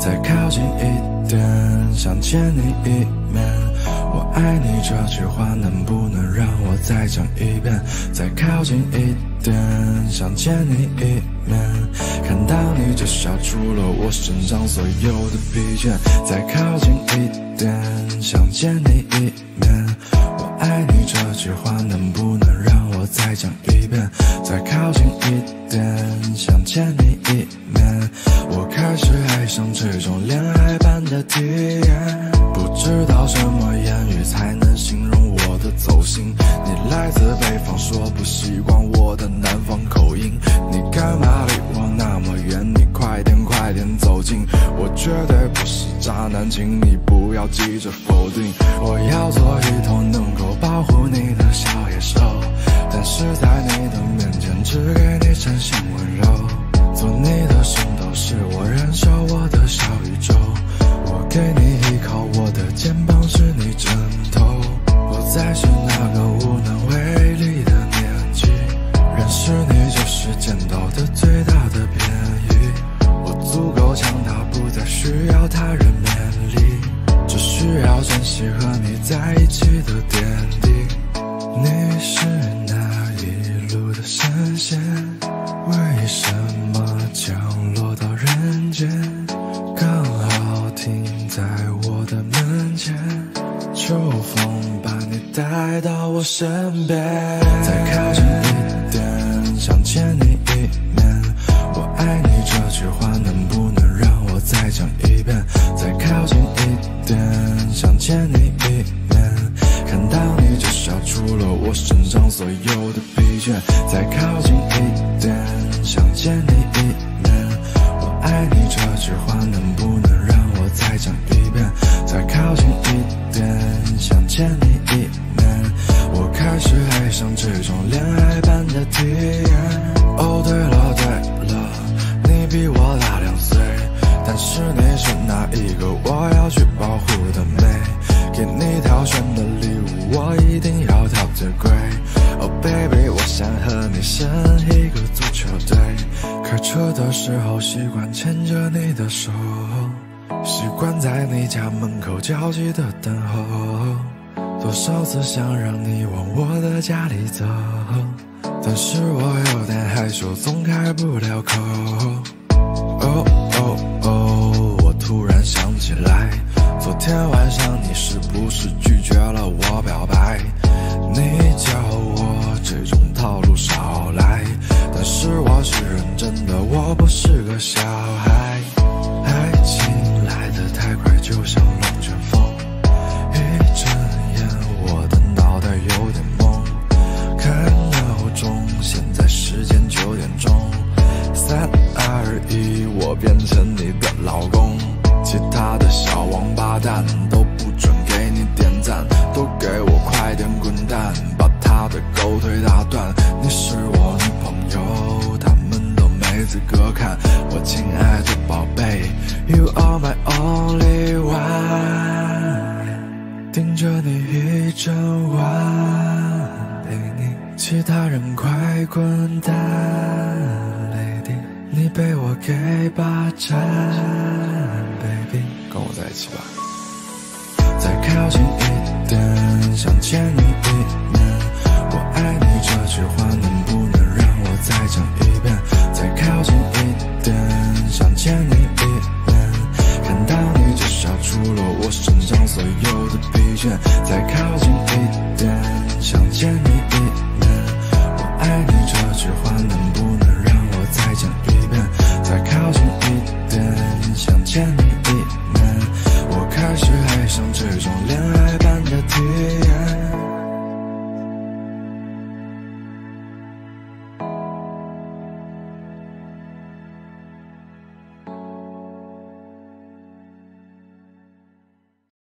再靠近一点，想见你一面。我爱你这句话能不能让我再讲一遍？再靠近一点，想见你一面。看到你就消除了我身上所有的疲倦。再靠近一点，想见你一面。我爱你这句话能不能让我再讲一遍？再靠近一点，想见你一面。我开始像这种恋爱般的体验，不知道什么言语才能形容我的走心。你来自北方，说不习惯我的南方口音。你干嘛离我那么远？你快点快点走近，我绝对不是渣男，请你不要急着否定。我要做一头能够保护你的小野兽，但是在你的面前只给你展现再是那个无能为力的年纪，认识你就是捡到的最大的便宜。我足够强大，不再需要他人勉励，只需要珍惜和你在一起的点滴。你是那一路的神仙，为什么降落到人间？刚好停在我的门前，秋风带到我身边。再靠近一点，想见你一面。我爱你这句话能不能让我再讲一遍？再靠近一点，想见你一面。看到你就消除了我身上所有的疲倦。再靠近的体验。哦，对了对了，你比我大两岁，但是你是哪一个我要去保护的美？给你挑选的礼物，我一定要挑最贵。Oh baby，我想和你生一个足球队。开车的时候习惯牵着你的手，习惯在你家门口焦急的等候。多少次想让你往我的家里走，但是我有点害羞，总开不了口。哦哦哦，我突然想起来，昨天晚上你是不是拒绝了我表白？你叫我这种套路少来，但是我是认真的，我不是个小孩。三二一，我变成你的老公。其他的小王八蛋都不准给你点赞，都给我快点滚蛋，把他的狗腿打断。你是我女朋友，他们都没资格看。我亲爱的宝贝，You are my only one，盯着你一整晚，陪你，其他人快滚蛋被我给霸占，baby，跟我在一起吧。再靠近一点，想见你一面。我爱你这句话能不能让我再讲一遍？再靠近一点。开始爱上这种恋爱般的体